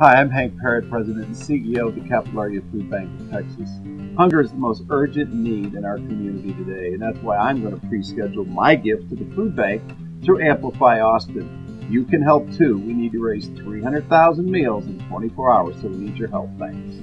Hi, I'm Hank Parrott, President and CEO of the Capital Area Food Bank of Texas. Hunger is the most urgent need in our community today, and that's why I'm going to pre-schedule my gift to the food bank through Amplify Austin. You can help too. We need to raise 300,000 meals in 24 hours, so we need your help. Thanks.